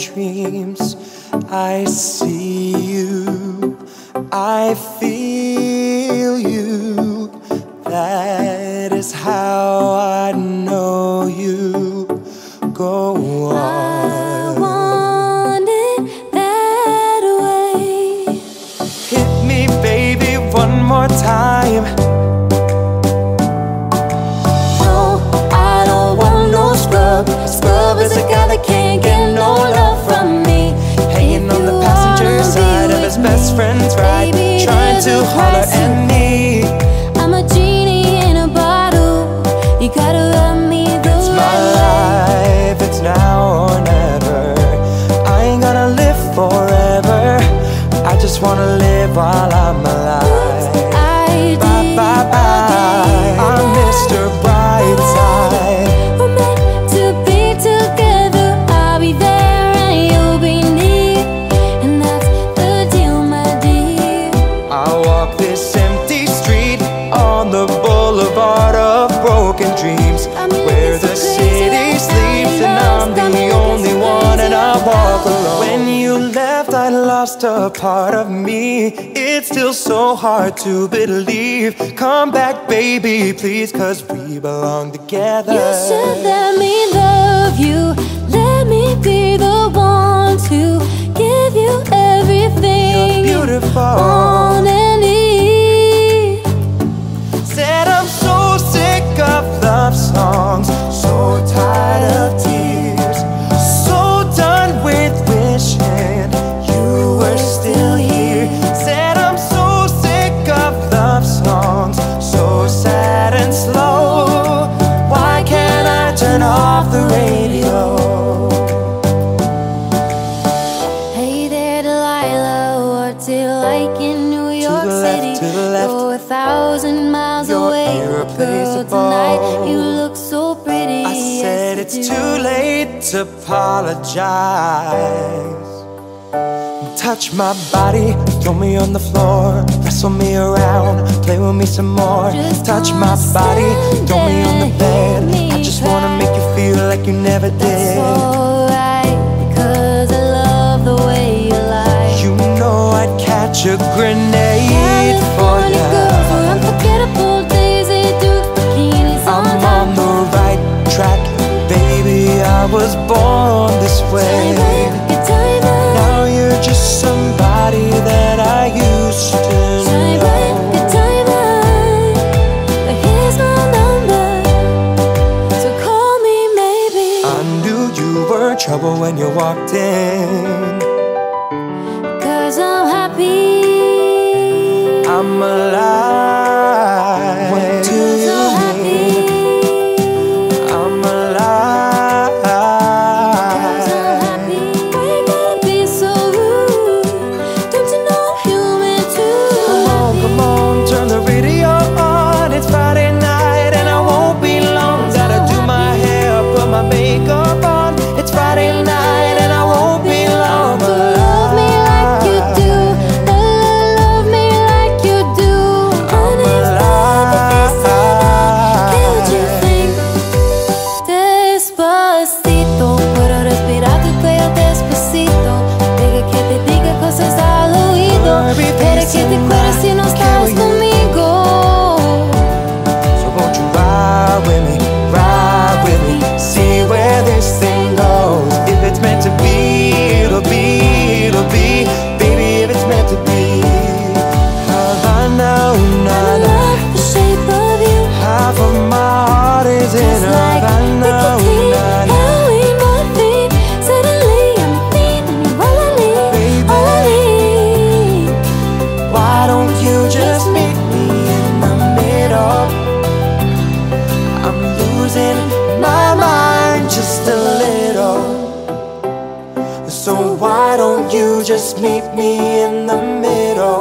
dreams. I see you, I feel you. That is how I know you. Go I on. want it that way. Hit me, baby, one more time. Holler price at me. I'm a genie in a bottle. You gotta love me the It's my life, it's now or never. I ain't gonna live forever. I just wanna live while I'm alive. I Bye bye bye. I'm Mr. Brightside. We're meant to be together. I'll be there and you'll be near, and that's the deal, my dear. I walk this empty street on the boulevard of broken dreams, where the city sleeps and I'm the only one, and I walk alone. When you left, I lost a part of me. It's still so hard to believe. Come back, baby, please, cause we belong together. You should let me love you. Let me be the one to give you everything You're you beautiful. The radio? Hey there, Delilah. What's it like in New York left, City? to the left. You're a thousand miles You're away. Girl, tonight you look so pretty. I said yes, it's too late to apologize. Touch my body, throw me on the floor, wrestle me around, play with me some more. Just Touch my body, throw me a grenade for California girls wear you. unforgettable Daisy Dukes bikinis I'm on the right track, baby. I was born this way. Shine bright, your diamond. Now you're just somebody that I used to know. your diamond. But here's my number, so call me maybe. I knew you were trouble when you walked in. Why don't you just meet me in the middle?